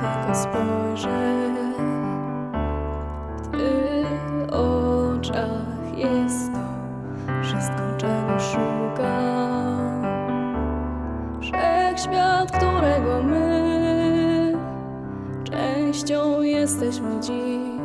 tylko spojrzę w Twych oczach jest to wszystko, czego szukam. Wszechświat, którego my częścią jesteśmy dziś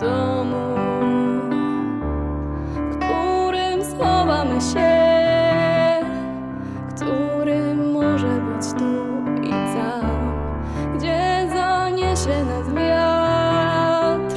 domu, w którym schowamy się, którym może być tu i tam, gdzie zaniesie nas wiatr.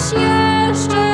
coś jeszcze.